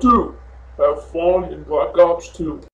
2. Have fun in Black Ops 2.